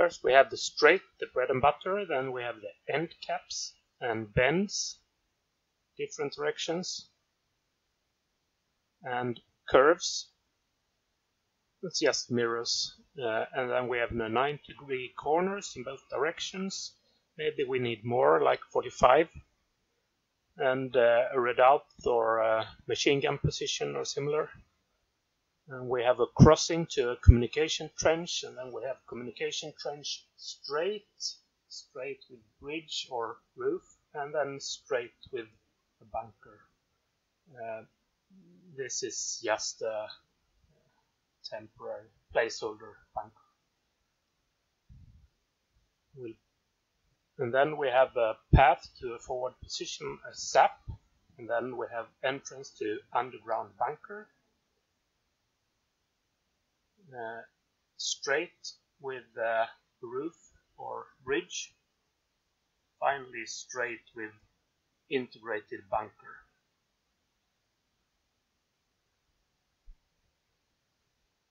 First we have the straight, the bread and butter, then we have the end caps and bends, different directions, and curves. It's just mirrors. Uh, and then we have the 90 degree corners in both directions. Maybe we need more, like 45. And uh, a redoubt or machine gun position or similar. And we have a crossing to a communication trench, and then we have communication trench straight, straight with bridge or roof, and then straight with a bunker. Uh, this is just a temporary placeholder bunker. We'll, and then we have a path to a forward position, a SAP, and then we have entrance to underground bunker. Uh, straight with the roof or bridge. Finally straight with integrated bunker.